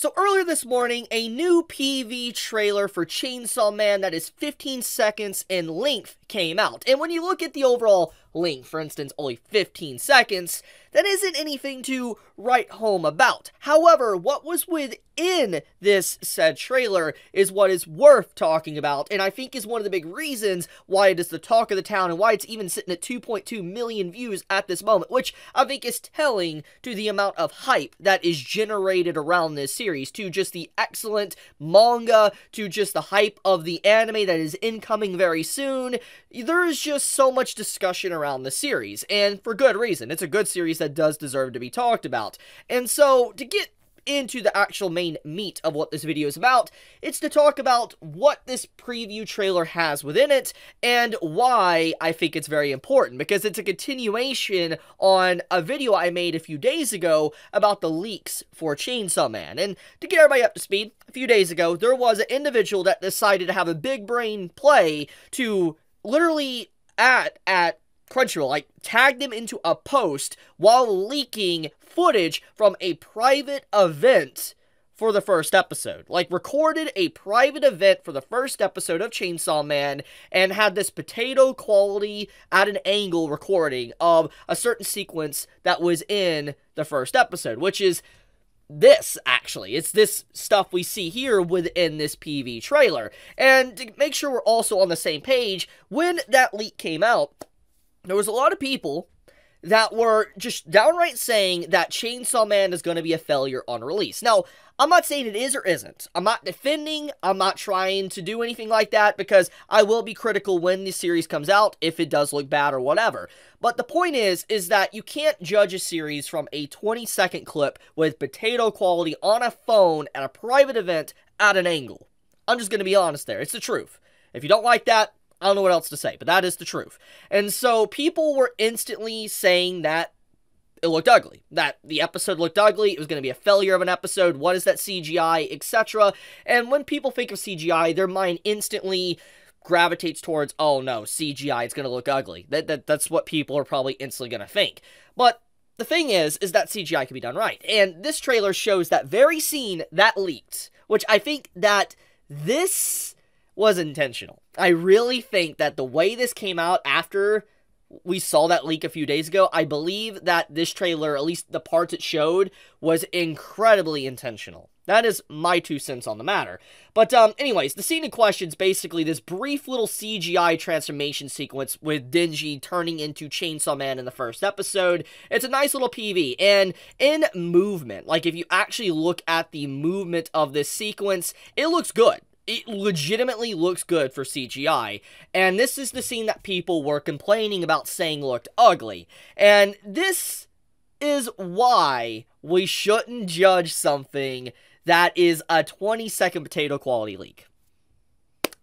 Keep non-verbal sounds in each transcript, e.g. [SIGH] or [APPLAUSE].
So earlier this morning, a new PV trailer for Chainsaw Man that is 15 seconds in length came out. And when you look at the overall length, for instance, only 15 seconds, that isn't anything to write home about. However, what was within this said trailer is what is worth talking about, and I think is one of the big reasons why it is the talk of the town and why it's even sitting at 2.2 million views at this moment, which I think is telling to the amount of hype that is generated around this series, to just the excellent manga, to just the hype of the anime that is incoming very soon, there is just so much discussion around the series, and for good reason. It's a good series that does deserve to be talked about. And so, to get into the actual main meat of what this video is about, it's to talk about what this preview trailer has within it and why I think it's very important because it's a continuation on a video I made a few days ago about the leaks for Chainsaw Man. And to get everybody up to speed, a few days ago, there was an individual that decided to have a big brain play to literally at at Crunchyroll, like, tagged them into a post while leaking footage from a private event for the first episode. Like, recorded a private event for the first episode of Chainsaw Man and had this potato quality at an angle recording of a certain sequence that was in the first episode, which is this, actually. It's this stuff we see here within this PV trailer. And to make sure we're also on the same page, when that leak came out, there was a lot of people that were just downright saying that Chainsaw Man is going to be a failure on release. Now, I'm not saying it is or isn't. I'm not defending, I'm not trying to do anything like that because I will be critical when the series comes out if it does look bad or whatever. But the point is, is that you can't judge a series from a 20 second clip with potato quality on a phone at a private event at an angle. I'm just going to be honest there. It's the truth. If you don't like that, I don't know what else to say, but that is the truth. And so people were instantly saying that it looked ugly, that the episode looked ugly, it was going to be a failure of an episode, what is that CGI, etc. And when people think of CGI, their mind instantly gravitates towards, oh no, CGI, it's going to look ugly. That, that That's what people are probably instantly going to think. But the thing is, is that CGI can be done right. And this trailer shows that very scene that leaked, which I think that this was intentional. I really think that the way this came out after we saw that leak a few days ago, I believe that this trailer, at least the parts it showed, was incredibly intentional. That is my two cents on the matter. But, um, anyways, the scene in question is basically this brief little CGI transformation sequence with Denji turning into Chainsaw Man in the first episode. It's a nice little PV, and in movement, like if you actually look at the movement of this sequence, it looks good it legitimately looks good for CGI. And this is the scene that people were complaining about saying looked ugly. And this is why we shouldn't judge something that is a 20 second potato quality leak.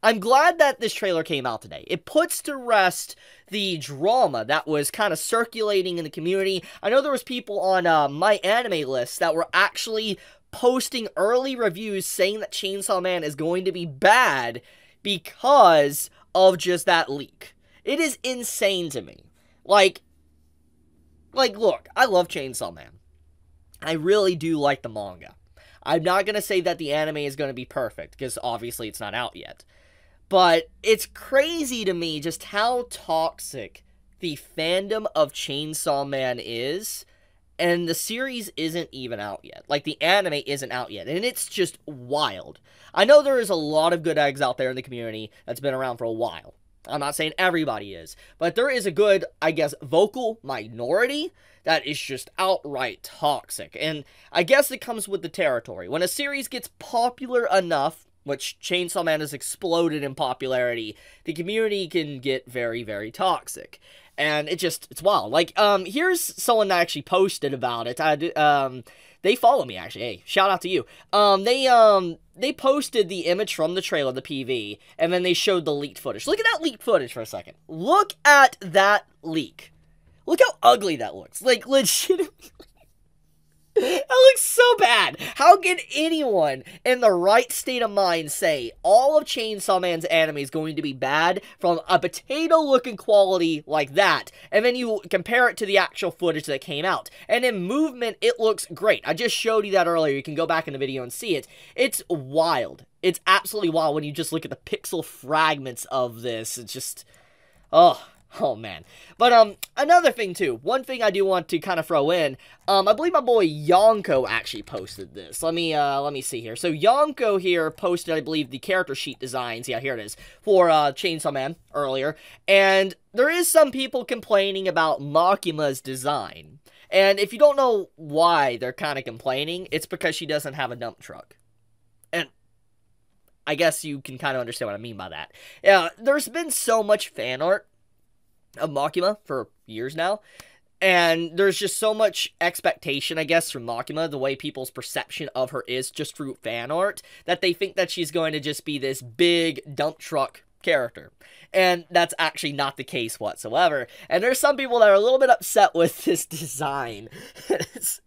I'm glad that this trailer came out today. It puts to rest the drama that was kind of circulating in the community. I know there was people on uh, my anime list that were actually posting early reviews saying that Chainsaw Man is going to be bad because of just that leak. It is insane to me. Like, like, look, I love Chainsaw Man. I really do like the manga. I'm not going to say that the anime is going to be perfect, because obviously it's not out yet. But it's crazy to me just how toxic the fandom of Chainsaw Man is and the series isn't even out yet. Like the anime isn't out yet, and it's just wild. I know there is a lot of good eggs out there in the community that's been around for a while. I'm not saying everybody is, but there is a good, I guess, vocal minority that is just outright toxic. And I guess it comes with the territory. When a series gets popular enough, which Chainsaw Man has exploded in popularity, the community can get very, very toxic and it just it's wild. Like um, here's someone that actually posted about it. I do, um, they follow me actually. Hey, shout out to you. Um, they um they posted the image from the trailer, the PV, and then they showed the leaked footage. Look at that leaked footage for a second. Look at that leak. Look how ugly that looks. Like [LAUGHS] legitimately. Bad. How can anyone in the right state of mind say all of Chainsaw Man's anime is going to be bad from a potato looking quality like that? And then you compare it to the actual footage that came out. And in movement, it looks great. I just showed you that earlier. You can go back in the video and see it. It's wild. It's absolutely wild when you just look at the pixel fragments of this. It's just. Oh. [LAUGHS] Oh man. But um another thing too. One thing I do want to kind of throw in. Um I believe my boy Yonko actually posted this. Let me uh let me see here. So Yonko here posted I believe the character sheet designs. Yeah, here it is. For uh Chainsaw Man earlier. And there is some people complaining about Makima's design. And if you don't know why they're kind of complaining, it's because she doesn't have a dump truck. And I guess you can kind of understand what I mean by that. Yeah, there's been so much fan art of Makima for years now. And there's just so much expectation, I guess, from Makima, the way people's perception of her is just through fan art, that they think that she's going to just be this big dump truck character. And that's actually not the case whatsoever. And there's some people that are a little bit upset [LAUGHS] with this design. it's,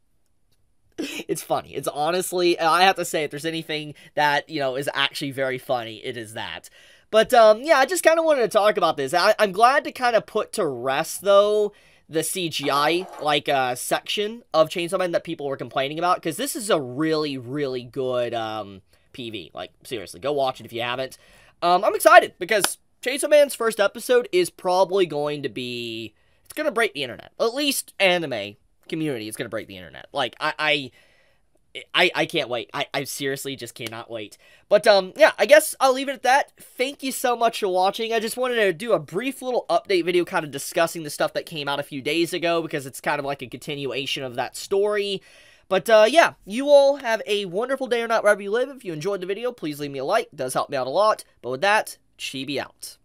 it's funny. It's honestly, I have to say, if there's anything that, you know, is actually very funny, it is that. But um, yeah, I just kind of wanted to talk about this. I, am glad to kind of put to rest though the CGI like uh, section of Chainsaw Man that people were complaining about because this is a really really good um, PV. Like seriously, go watch it if you haven't. Um, I'm excited because Chainsaw Man's first episode is probably going to be it's gonna break the internet. At least anime community is gonna break the internet. Like I, I I, I can't wait. I, I seriously just cannot wait. But, um, yeah, I guess I'll leave it at that. Thank you so much for watching. I just wanted to do a brief little update video kind of discussing the stuff that came out a few days ago because it's kind of like a continuation of that story. But, uh, yeah, you all have a wonderful day or night wherever you live. If you enjoyed the video, please leave me a like. It does help me out a lot. But with that, Chibi out.